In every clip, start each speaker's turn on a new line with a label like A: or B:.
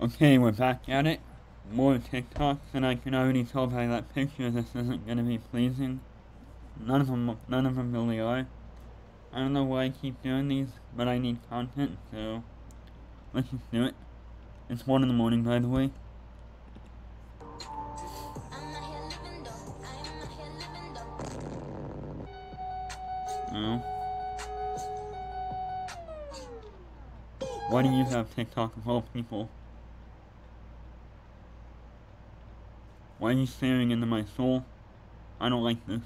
A: Okay, we're back at it. More TikToks, and I can already tell by that picture this isn't gonna be pleasing. None of them, none of them really are. I don't know why I keep doing these, but I need content, so let's just do it. It's one in the morning, by the way. No. Why do you have TikTok of all people? Why are you staring into my soul? I don't like this.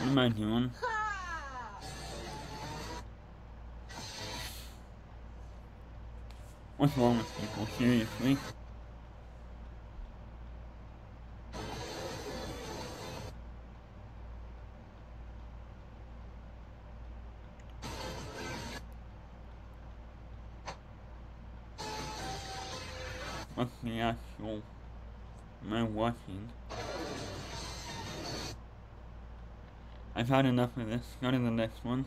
A: What am I doing? What's wrong with people? Seriously? What's the actual... I watching? I've had enough of this. Go to the next one.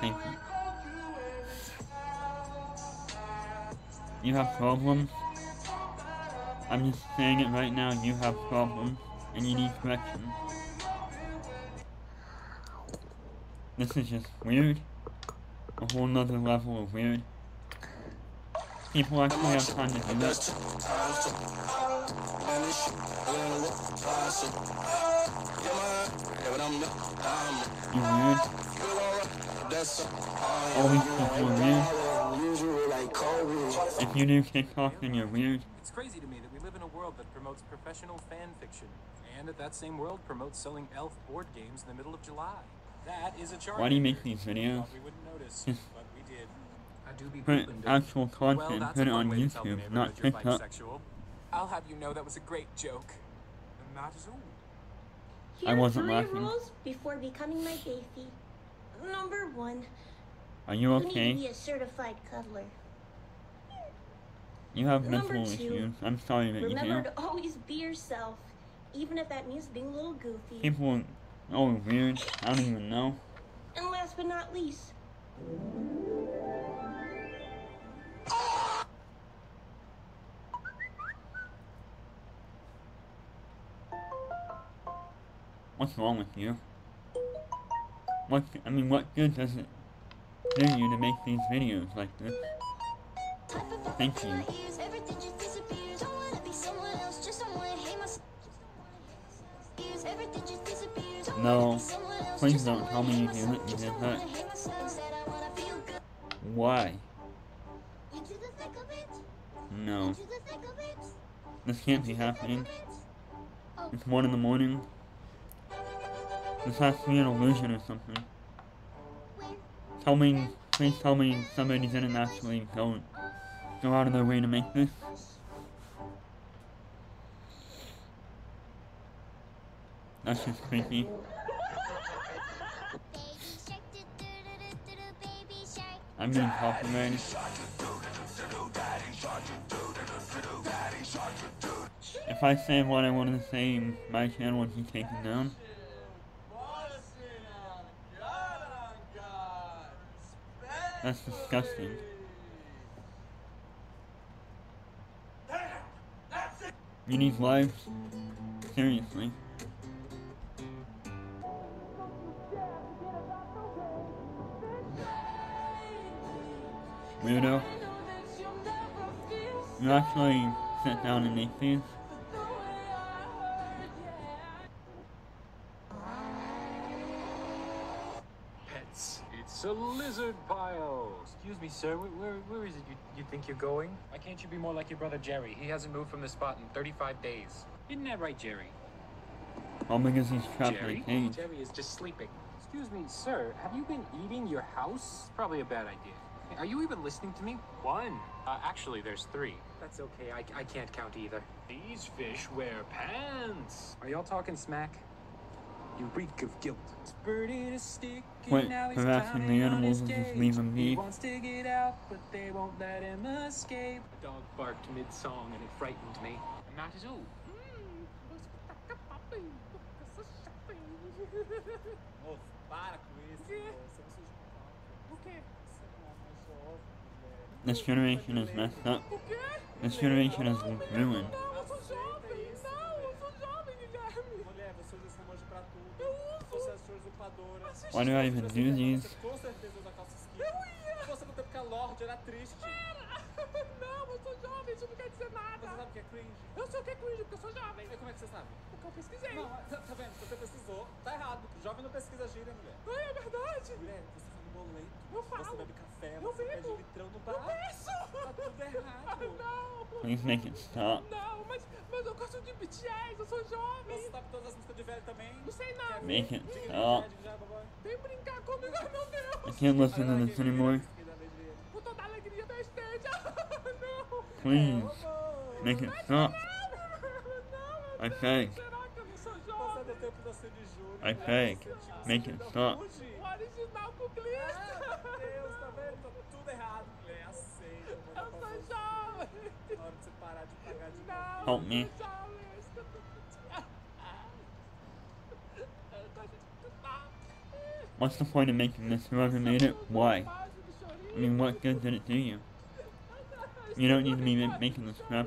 A: Thank you. You have problems? I'm just saying it right now, you have problems, and you need correction. This is just weird. A whole nother level of weird. People actually have time to do this. You weird? All these people are weird. If you do TikTok, then you're weird.
B: It's crazy to me that we live in a world that promotes professional fan fiction, and that that same world promotes selling elf board games in the middle of July. That is a charge.
A: Why do you make these videos?
B: We wouldn't notice, but we did. I do be
A: Put
B: pooping, dude.
A: actual
B: Well,
A: content,
B: that's
A: put
B: a
A: it
B: fun
A: on
B: way to tell the
A: YouTube,
B: neighborhood
A: not
B: you're
A: TikTok.
B: bisexual. I'll have you know that was a great joke. And not as all.
A: I
C: Here are
A: wasn't
C: three
A: laughing.
C: rules before becoming my baby. Number one,
A: Are you
C: you need to
A: okay?
C: be a certified cuddler.
A: You have
C: Number
A: mental
C: two,
A: issues. I'm sorry that you
C: Remember
A: do.
C: to always be yourself, even if that means being a little goofy.
A: People are oh weird. I don't even know.
C: And last but not least,
A: What's wrong with you? What I mean, what good does it do you to make these videos like this? Thank you. No, please don't tell me you did it. You did that. Why? No, this can't be happening. It's one in the morning. This has to be an illusion or something. Tell me, please tell me somebody didn't actually go go out of their way to make this. That's just creepy. I'm being copyrighted. If I say what I want to say, my channel will be taken down. That's disgusting. You need lives? Seriously. Weirdo. You actually sit down and make these?
B: Pets. It's a lizard pile. Excuse me, sir. Where, where, where is it you, you think you're going? Why can't you be more like your brother Jerry? He hasn't moved from the spot in 35 days. Isn't that right, Jerry?
A: All because he's trapped in
B: Jerry?
A: a cage.
B: Jerry is just sleeping. Excuse me, sir. Have you been eating your house? Probably a bad idea. Are you even listening to me? One. Uh, actually, there's three. That's okay. I, I can't count either. These fish wear pants. Are y'all talking smack? You reek of guilt. Birdie to stick and
A: Wait,
B: now he's
A: harassing the animals
B: his
A: and just leave him
B: He
A: be.
B: wants to get out, but they won't let him escape. A dog barked mid-song and it frightened me. And not as all.
D: Moço, para com isso. Você não suja
B: O quê?
D: Você não é mais jovem, mulher.
A: This generation is messed up. This generation is ruined.
D: Sua usurpadora.
A: Why do I even
D: Você,
A: do these?
D: você com certeza usa calça skinny.
B: Eu ia.
D: Você não tem porque a Lorde era triste.
B: Não, eu sou jovem, isso não quer dizer
D: Você
B: nada.
D: sabe o que é cringe?
B: Eu sei o que é cringe, porque eu sou jovem.
D: E como é que você sabe?
B: Porque eu pesquisei.
D: Não, tá, tá vendo? Você pesquisou. Tá errado. Jovem não pesquisa gíria, mulher.
B: Ai, é verdade.
D: Mulher, você fala boleto.
B: Eu falo.
D: Você bebe café
B: café,
D: não você
B: bebo.
D: pede litrão no bar.
B: Não peço!
D: Tá tudo errado.
B: não!
A: Enfim, tá.
B: Não, mas, mas eu gosto de BTS, eu sou jovem.
D: Você sabe todas as músicas de velho também?
B: Não sei
D: nada. Vem, tá.
B: Vem brincar comigo, Não. meu Deus.
D: Aqui
A: eu
D: não
A: Não.
D: Não. Não. Não.
B: Por toda a alegria da Não. não.
A: Please.
B: Não. Não.
D: Não. Não. Não.
A: I
D: think.
A: Make it stop.
B: Original com Não de me.
A: What's the point of making this? Whoever made it, why? I mean, what good did it do you? You don't need to be ma- making this crap.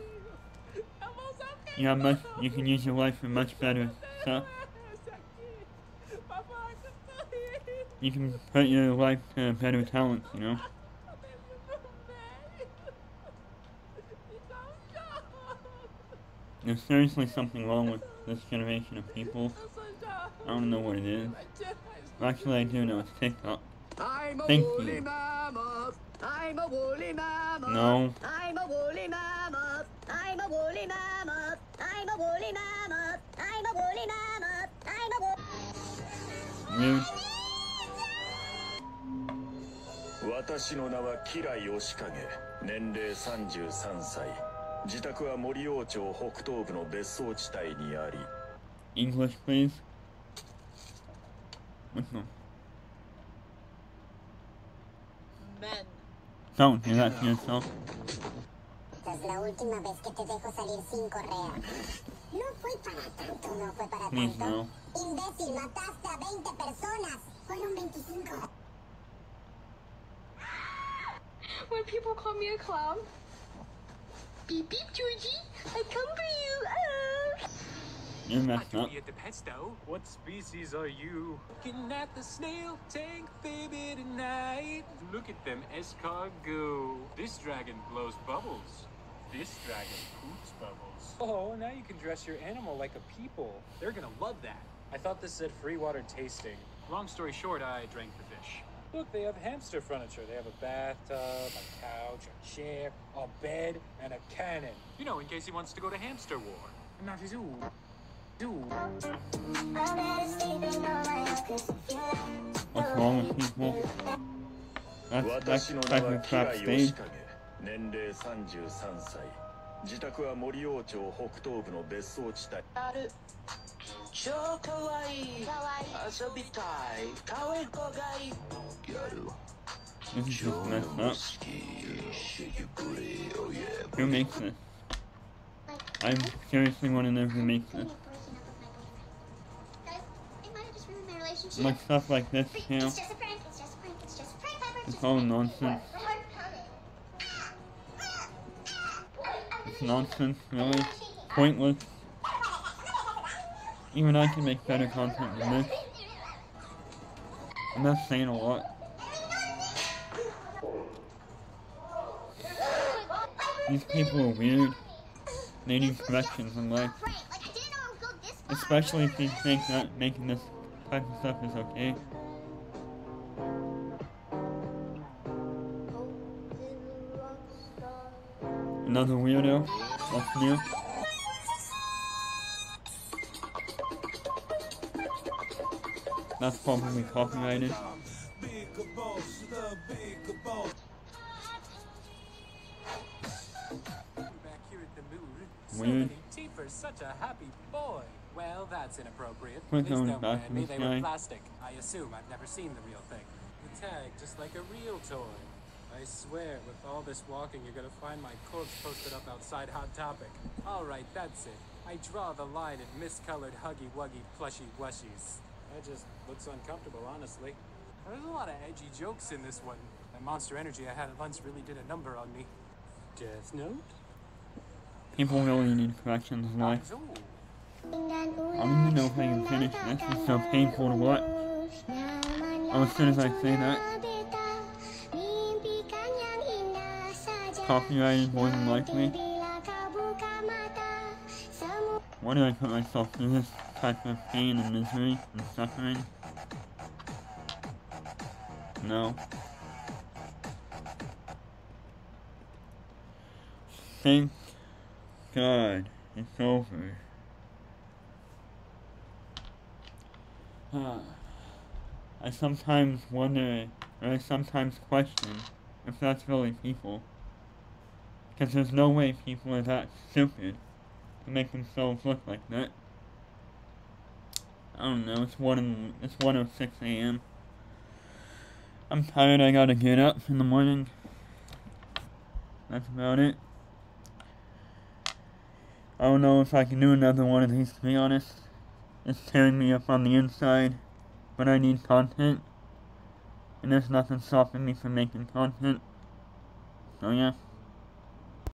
A: You have much. You can use your life for much better stuff. You can put your life to better talents. You know. There's seriously something wrong with this generation of people. I don't know what it is. Actually, I do know. It's TikTok. Thank you.
E: I'm a
A: Thank
E: woolly
A: you.
E: mammoth. I'm a woolly mammoth.
A: No.
E: I'm a woolly mammoth. I'm a woolly mammoth. I'm a woolly mammoth. I'm a woolly mammoth. I'm a woolly
A: mammoth. Really?
F: 私の名はキラ・ヨシカゲ年齢33歳自宅は森王町北東部の別荘地帯にあり
A: English, please. What the?
G: Men.
A: Don't do that to yourself.
H: Es la última vez que te dejo salir sin correa. No fue para tanto, no fue para
A: Please
H: tanto.
A: no.
H: Imbécil, mataste a 20 personas. Fueron 25.
G: When people call me a clown. Beep beep, Georgie. I come for you.
A: You're
B: Not oh.
A: messed up.
B: at the pet store. What species are you? Looking at the snail tank, baby, tonight. Look at them escargot. This dragon blows bubbles. This dragon poops bubbles. Oh, now you can dress your animal like a people. They're gonna love that. I thought this said free water tasting. Long story short, I drank the fish. Look, they have hamster furniture. They have a bathtub, a couch, a chair, a bed, and a cannon. You know, in case he wants to go to hamster war. Not his zoo. Zoo.
A: What's wrong with people? That's that's
F: 私の名
A: type
F: は
A: of
F: 吉良
A: crap
F: 義
A: stage.
F: 景年齢33歳自宅は森王町北東部の別荘地帯
E: ある超かわいい遊びたいかわいい子がいい
A: This is messed up. Who makes this? I seriously want to know who makes this.
H: Guys, it might have just ruined my.
A: Like stuff like this, you know?
H: It's just. It's just a prank. It's just a prank. Pepper.
A: It's all nonsense. It's nonsense, really. Pointless. Even I can make better content than this. And that's saying a lot. These people are weird. They need corrections in life. Especially if they think that making this type of stuff is okay. Another weirdo? What's new? That's probably copyrighted.
B: Mood. So
A: Weird.
B: many teeth for such a happy boy. Well, that's inappropriate. Please don't
A: to
B: me.
A: this
B: They were plastic. I assume I've never seen the real thing. The tag, just like a real toy. I swear, with all this walking, you're gonna find my corpse posted up outside Hot Topic. All right, that's it. I draw the line at miscolored huggy wuggy plushy wushies. That just looks uncomfortable, honestly. There's a lot of edgy jokes in this one. That monster energy I had at lunch really did a number on me. Death Note?
A: People really need corrections in life. I don't even know if I can finish this. It's so painful to watch. Oh, as soon as I say that, copyrighted more than likely. Why do I put myself through this type of pain and misery and suffering? No. Thank God it's over. Uh, I sometimes wonder, or I sometimes question, if that's really people. Because there's no way people are that stupid to make themselves look like that. I don't know, it's 1 in, it's 1.06 a.m. I'm tired, I gotta get up in the morning. That's about it. I don't know if I can do another one of these, to be honest. It's tearing me up on the inside, but I need content. And there's nothing stopping me from making content. So yeah.